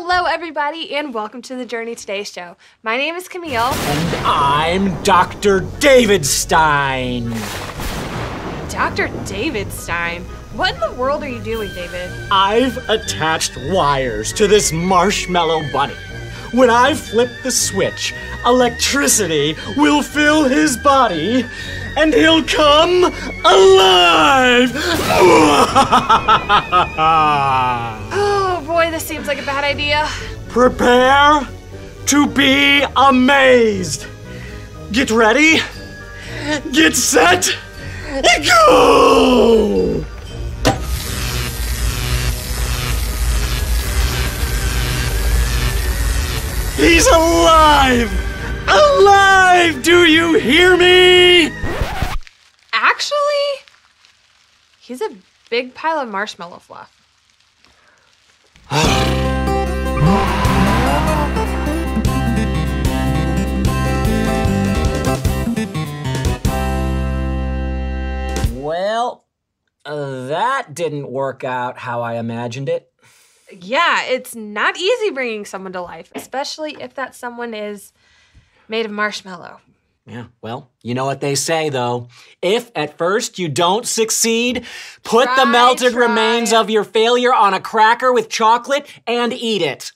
Hello, everybody, and welcome to the Journey Today show. My name is Camille. And I'm Dr. David Stein. Dr. David Stein. What in the world are you doing, David? I've attached wires to this marshmallow bunny. When I flip the switch, electricity will fill his body and he'll come alive! boy, this seems like a bad idea. Prepare to be amazed. Get ready, get set, go! He's alive! Alive! Do you hear me? Actually, he's a big pile of marshmallow fluff. That didn't work out how I imagined it. Yeah, it's not easy bringing someone to life, especially if that someone is made of marshmallow. Yeah, well, you know what they say though. If at first you don't succeed, put Try, the melted try. remains of your failure on a cracker with chocolate and eat it.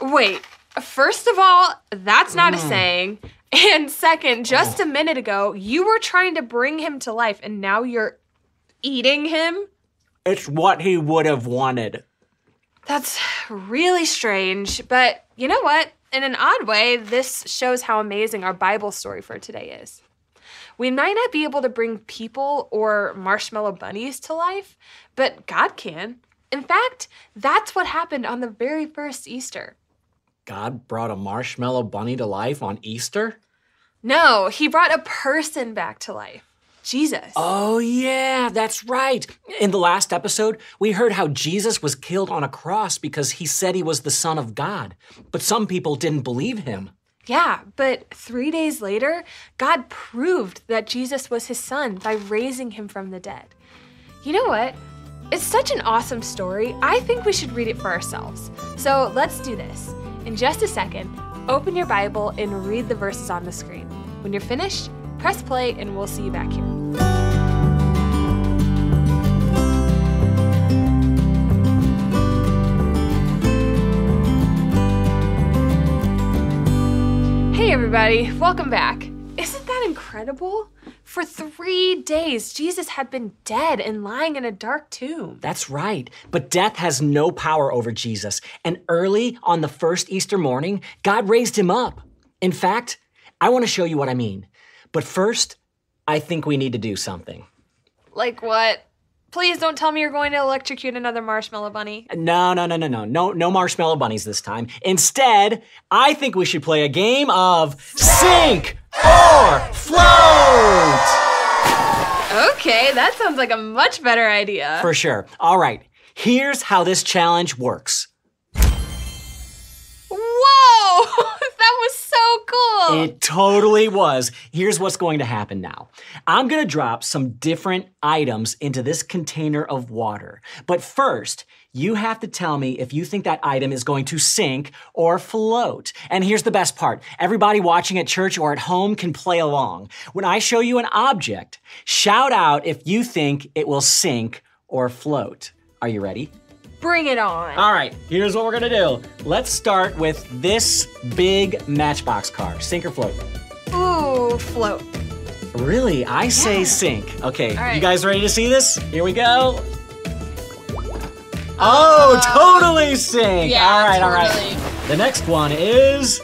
Wait, first of all, that's not a mm. saying. And second, just oh. a minute ago, you were trying to bring him to life and now you're eating him? It's what he would have wanted. That's really strange. But you know what? In an odd way, this shows how amazing our Bible story for today is. We might not be able to bring people or marshmallow bunnies to life, but God can. In fact, that's what happened on the very first Easter. God brought a marshmallow bunny to life on Easter? No, he brought a person back to life Jesus. Oh, yeah, that's right. In the last episode, we heard how Jesus was killed on a cross because he said he was the Son of God. But some people didn't believe him. Yeah, but three days later, God proved that Jesus was his son by raising him from the dead. You know what? It's such an awesome story. I think we should read it for ourselves. So let's do this. In just a second, open your Bible and read the verses on the screen. When you're finished, press play and we'll see you back here. Everybody, welcome back. Isn't that incredible? For three days, Jesus had been dead and lying in a dark tomb. That's right. But death has no power over Jesus. And early on the first Easter morning, God raised him up. In fact, I want to show you what I mean. But first, I think we need to do something. Like what? Please don't tell me you're going to electrocute another marshmallow bunny. No, no, no, no, no. No, no marshmallow bunnies this time. Instead, I think we should play a game of sink or float. Okay, that sounds like a much better idea. For sure. All right. Here's how this challenge works. Whoa! that was so cool! It totally was. Here's what's going to happen now. I'm going to drop some different items into this container of water. But first, you have to tell me if you think that item is going to sink or float. And here's the best part. Everybody watching at church or at home can play along. When I show you an object, shout out if you think it will sink or float. Are you ready? Bring it on. All right, here's what we're gonna do. Let's start with this big matchbox car. Sink or float? Ooh, float. Really? I say Yeah. sink. Okay, right. you guys ready to see this? Here we go. Oh, oh totally sink. yeah, all right, totally. all right. The next one is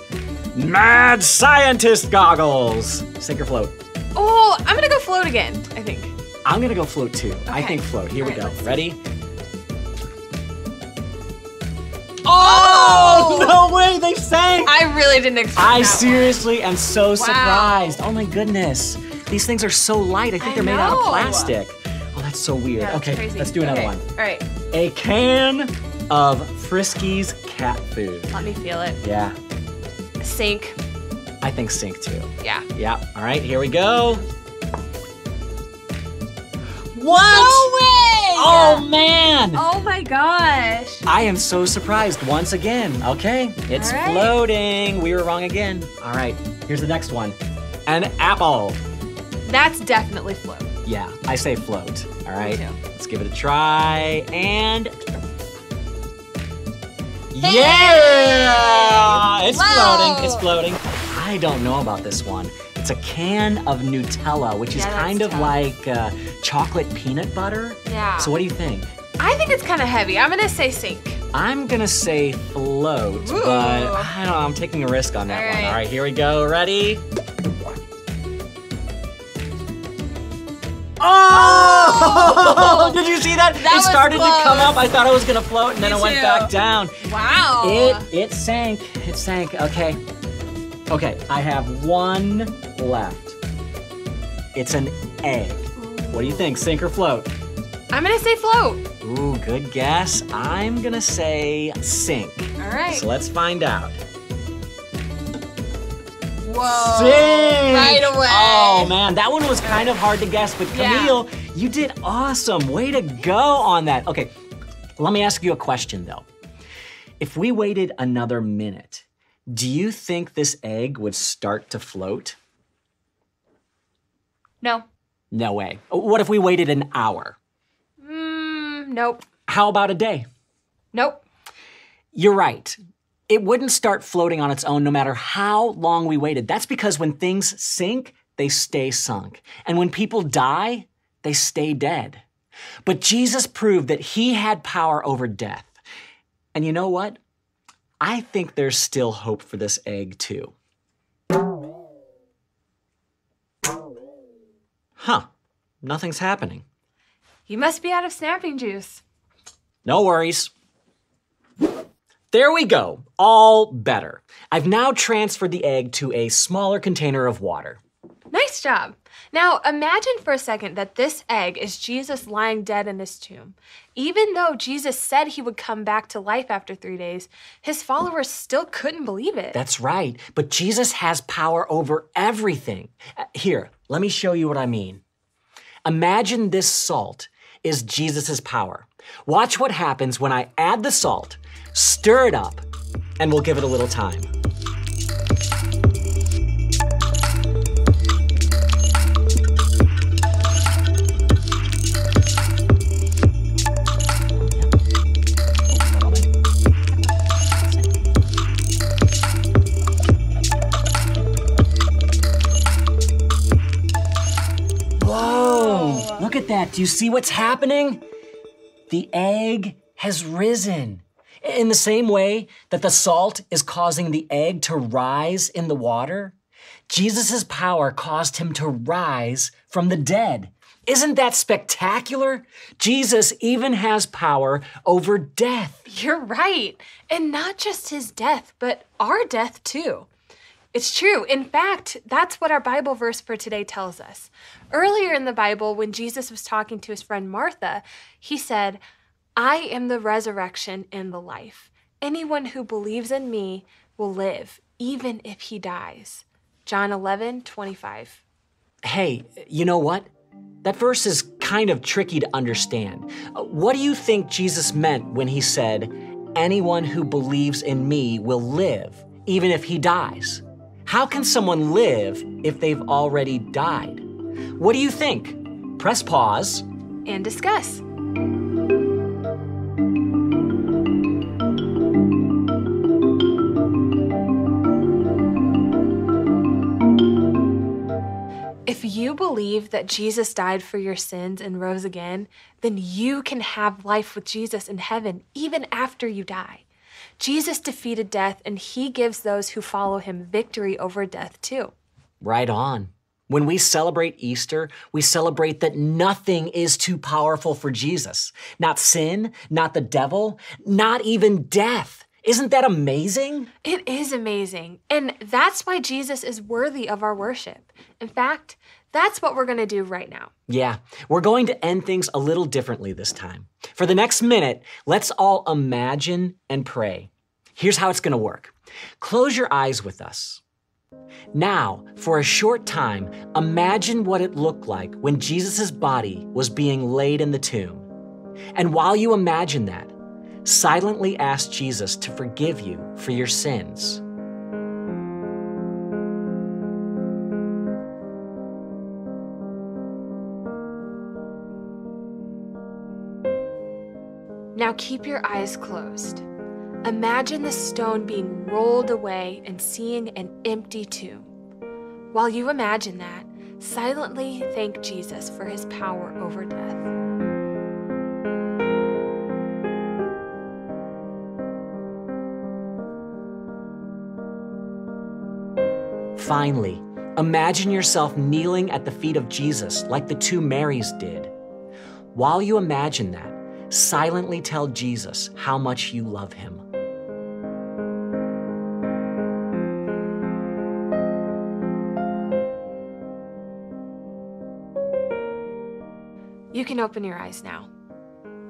mad scientist goggles. Sink or float? Oh, I'm gonna go float again, I think. I'm gonna go float too. I think float. Here All we right, go. Ready? Oh, no way! They sank. I really didn't expect I seriously am so surprised. Oh my goodness. These things are so light. I think I they're made out of plastic. Oh, that's so weird. Yeah, okay, crazy. let's do another Okay, one. All right, A can of Friskies cat food. let me feel it. Yeah, Sink. I think sink too. Yeah. Yeah, all right, here we go. No What? way! Oh man! Oh my gosh. I am so surprised once again. Okay, it's right. floating. We were wrong again. All right, here's the next one. An apple. That's definitely float. Yeah, I say float. All right, let's give it a try. And. Yeah! It's floating. It's floating. I don't know about this one. It's a can of Nutella, which is Yeah, that's kind of tough. like uh, chocolate peanut butter. Yeah. So, what do you think? I think it's kind of heavy. I'm gonna say sink. I'm gonna say float, Ooh. but I don't know. I'm taking a risk on that All one. right. All right, here we go. Ready? Oh! Did you see that? That it started to come up. I thought it was gonna float, and then Me it went too. back down. Wow. It it sank. It sank. Okay. Okay. I have one left. It's an egg. What do you think? Sink or float? I'm gonna say float. Ooh, good guess. I'm gonna say sink. All right. So let's find out. Whoa. Sink! Right away. Oh man, that one was kind of hard to guess, but Yeah. Camille, you did awesome. Way to go on that. Okay, let me ask you a question though. If we waited another minute, do you think this egg would start to float? No. No way. What if we waited an hour? Mm, nope. How about a day? Nope. You're right. It wouldn't start floating on its own no matter how long we waited. That's because when things sink, they stay sunk. And when people die, they stay dead. But Jesus proved that he had power over death. And you know what? I think there's still hope for this egg, too. Nothing's happening. You must be out of snapping juice. No worries. There we go. All better. I've now transferred the egg to a smaller container of water. Nice job. Now imagine for a second that this egg is Jesus lying dead in his tomb. Even though Jesus said he would come back to life after three days, his followers still couldn't believe it. That's right. But Jesus has power over everything. Uh, Here, let me show you what I mean. Imagine this salt is Jesus' power. Watch what happens when I add the salt, stir it up, and we'll give it a little time. At that. Do you see what's happening? The egg has risen. In the same way that the salt is causing the egg to rise in the water, Jesus' power caused him to rise from the dead. Isn't that spectacular? Jesus even has power over death. You're right. And not just his death, but our death too. It's true. In fact, that's what our Bible verse for today tells us. Earlier in the Bible, when Jesus was talking to his friend Martha, he said, I am the resurrection and the life. Anyone who believes in me will live, even if he dies. John 11, 25. Hey, you know what? That verse is kind of tricky to understand. Uh, What do you think Jesus meant when he said, Anyone who believes in me will live, even if he dies? How can someone live if they've already died? What do you think? Press pause. And discuss. If you believe that Jesus died for your sins and rose again, then you can have life with Jesus in heaven even after you die. Jesus defeated death and he gives those who follow him victory over death too. Right on. When we celebrate Easter, we celebrate that nothing is too powerful for Jesus. Not sin, not the devil, not even death. Isn't that amazing? It is amazing. And that's why Jesus is worthy of our worship. In fact, that's what we're going to do right now. Yeah, we're going to end things a little differently this time. For the next minute, let's all imagine and pray. Here's how it's going to work close your eyes with us. Now, for a short time, imagine what it looked like when Jesus' body was being laid in the tomb. And while you imagine that, silently ask Jesus to forgive you for your sins. Now keep your eyes closed. Imagine the stone being rolled away and seeing an empty tomb. While you imagine that, silently thank Jesus for his power over death. Finally, imagine yourself kneeling at the feet of Jesus like the two Marys did. While you imagine that, silently tell Jesus how much you love him. You can open your eyes now.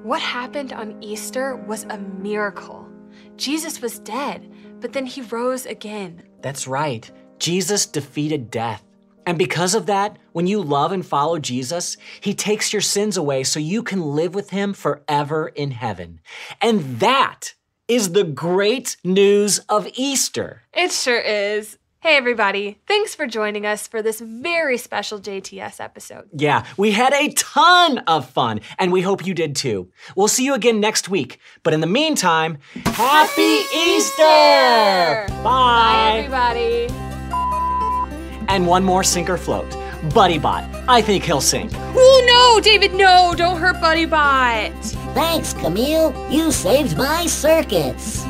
What happened on Easter was a miracle. Jesus was dead, but then he rose again. That's right. Jesus defeated death. And because of that, when you love and follow Jesus, he takes your sins away so you can live with him forever in heaven. And that is the great news of Easter. It sure is. Hey, everybody. Thanks for joining us for this very special JTS episode. Yeah, we had a ton of fun, and we hope you did too. We'll see you again next week. But in the meantime, Happy, Easter! Bye! Bye, everybody. And one more sink or float. Buddy Bot. I think he'll sink. Oh, no, David, no. Don't hurt Buddy Bot. Thanks, Camille. You saved my circuits.